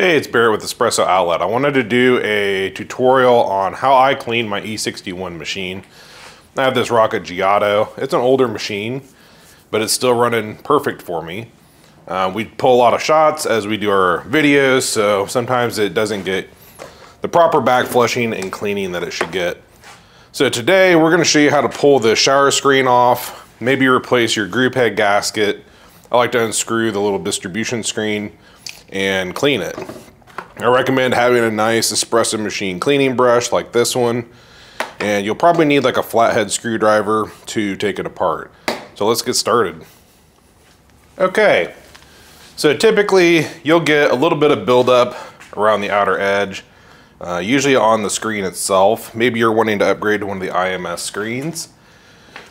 Hey, it's Barrett with Espresso Outlet. I wanted to do a tutorial on how I clean my E61 machine. I have this Rocket Giotto. It's an older machine, but it's still running perfect for me. Uh, we pull a lot of shots as we do our videos, so sometimes it doesn't get the proper back flushing and cleaning that it should get. So today we're going to show you how to pull the shower screen off, maybe replace your group head gasket. I like to unscrew the little distribution screen and clean it. I recommend having a nice espresso machine cleaning brush like this one. And you'll probably need like a flathead screwdriver to take it apart. So let's get started. Okay, so typically you'll get a little bit of buildup around the outer edge, uh, usually on the screen itself. Maybe you're wanting to upgrade to one of the IMS screens,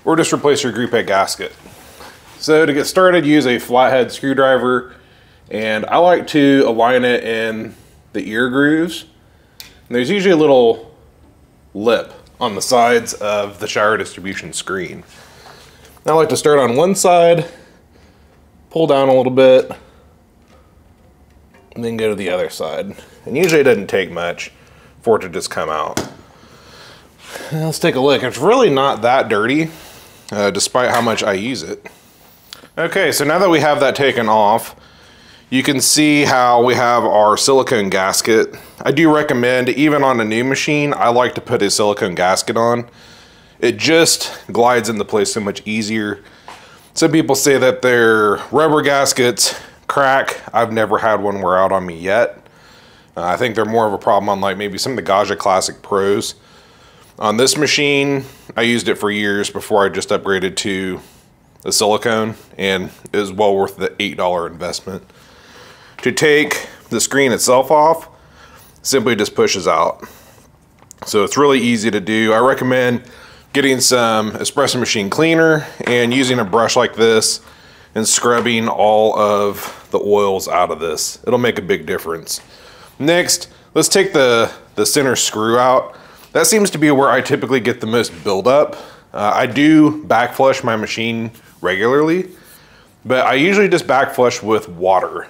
or just replace your group gasket. So to get started, use a flathead screwdriver and I like to align it in the ear grooves. And there's usually a little lip on the sides of the shower distribution screen. I like to start on one side, pull down a little bit, and then go to the other side. And usually it doesn't take much for it to just come out. Let's take a look. It's really not that dirty, uh, despite how much I use it. Okay, so now that we have that taken off, you can see how we have our silicone gasket. I do recommend, even on a new machine, I like to put a silicone gasket on. It just glides into place so much easier. Some people say that their rubber gaskets crack. I've never had one wear out on me yet. Uh, I think they're more of a problem on like maybe some of the Gaggia Classic Pros. On this machine, I used it for years before I just upgraded to the silicone and it was well worth the $8 investment. To take the screen itself off, simply just pushes out. So it's really easy to do. I recommend getting some espresso machine cleaner and using a brush like this and scrubbing all of the oils out of this. It'll make a big difference. Next, let's take the, the center screw out. That seems to be where I typically get the most buildup. Uh, I do back flush my machine regularly, but I usually just back flush with water.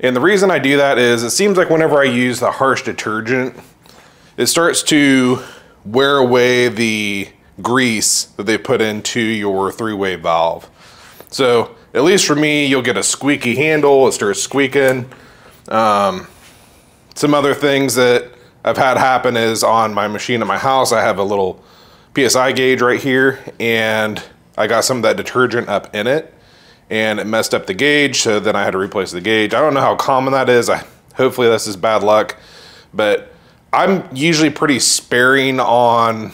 And the reason I do that is it seems like whenever I use the harsh detergent, it starts to wear away the grease that they put into your three-way valve. So at least for me, you'll get a squeaky handle, it starts squeaking. Um, some other things that I've had happen is on my machine at my house, I have a little PSI gauge right here and I got some of that detergent up in it and it messed up the gauge. So then I had to replace the gauge. I don't know how common that is. I hopefully this is bad luck, but I'm usually pretty sparing on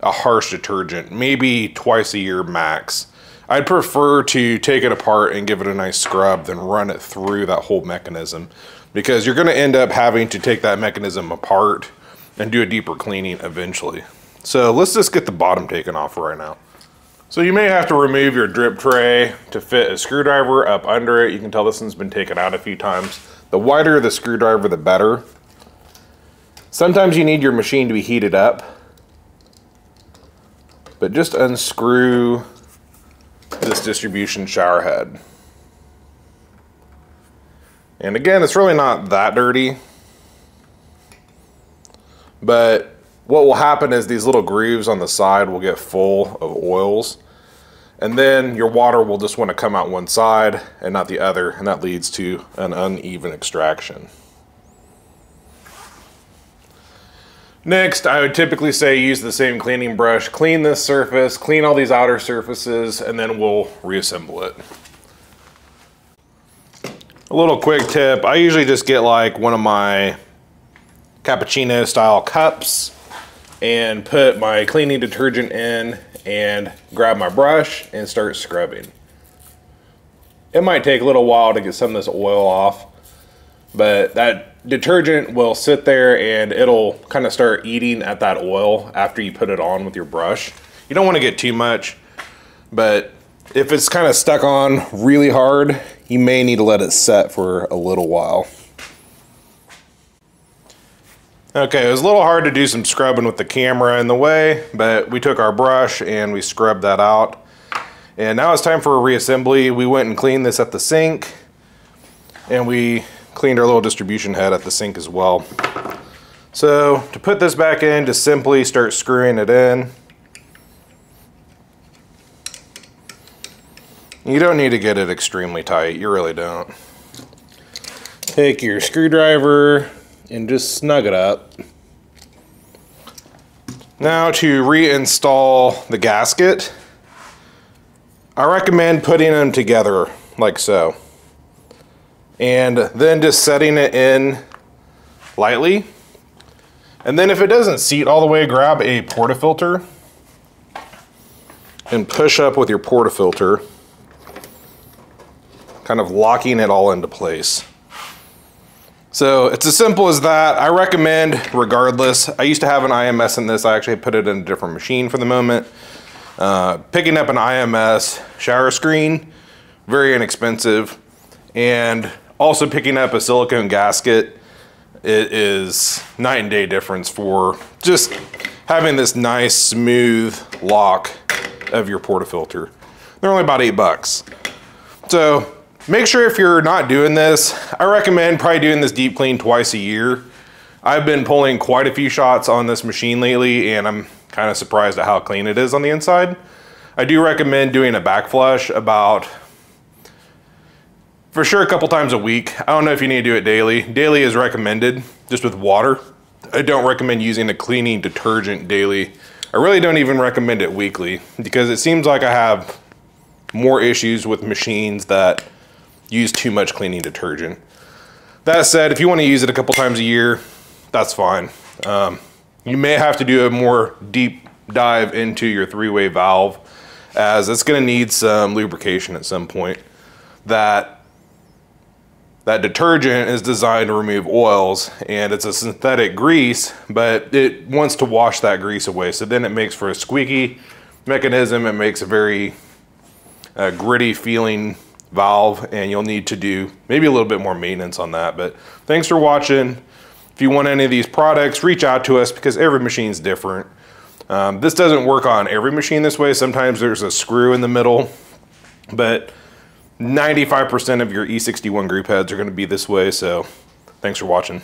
a harsh detergent, maybe twice a year max. I'd prefer to take it apart and give it a nice scrub than run it through that whole mechanism because you're gonna end up having to take that mechanism apart and do a deeper cleaning eventually. So let's just get the bottom taken off right now. So you may have to remove your drip tray to fit a screwdriver up under it. You can tell this one's been taken out a few times. The wider the screwdriver, the better. Sometimes you need your machine to be heated up. But just unscrew this distribution shower head. And again, it's really not that dirty. But what will happen is these little grooves on the side will get full of oils and then your water will just want to come out one side and not the other and that leads to an uneven extraction. Next, I would typically say use the same cleaning brush, clean this surface, clean all these outer surfaces, and then we'll reassemble it. A little quick tip, I usually just get like one of my cappuccino style cups and put my cleaning detergent in and grab my brush and start scrubbing. It might take a little while to get some of this oil off, but that detergent will sit there and it'll kind of start eating at that oil after you put it on with your brush. You don't want to get too much, but if it's kind of stuck on really hard, you may need to let it set for a little while. Okay, it was a little hard to do some scrubbing with the camera in the way, but we took our brush and we scrubbed that out. And now it's time for a reassembly. We went and cleaned this at the sink and we cleaned our little distribution head at the sink as well. So to put this back in, just simply start screwing it in. You don't need to get it extremely tight, you really don't. Take your screwdriver and just snug it up. Now to reinstall the gasket, I recommend putting them together like so. And then just setting it in lightly. And then if it doesn't seat all the way, grab a portafilter and push up with your portafilter kind of locking it all into place. So it's as simple as that. I recommend regardless. I used to have an IMS in this. I actually put it in a different machine for the moment. Uh, picking up an IMS shower screen, very inexpensive. And also picking up a silicone gasket, it is night and day difference for just having this nice smooth lock of your portafilter. They're only about eight bucks. So Make sure if you're not doing this, I recommend probably doing this deep clean twice a year. I've been pulling quite a few shots on this machine lately and I'm kind of surprised at how clean it is on the inside. I do recommend doing a back flush about, for sure a couple times a week. I don't know if you need to do it daily. Daily is recommended, just with water. I don't recommend using a cleaning detergent daily. I really don't even recommend it weekly because it seems like I have more issues with machines that use too much cleaning detergent. That said, if you want to use it a couple times a year, that's fine. Um, you may have to do a more deep dive into your three-way valve as it's going to need some lubrication at some point. That that detergent is designed to remove oils and it's a synthetic grease, but it wants to wash that grease away. So then it makes for a squeaky mechanism. It makes a very uh, gritty feeling valve and you'll need to do maybe a little bit more maintenance on that. But thanks for watching. If you want any of these products, reach out to us because every machine is different. Um, this doesn't work on every machine this way. Sometimes there's a screw in the middle, but 95% of your E61 group heads are gonna be this way. So thanks for watching.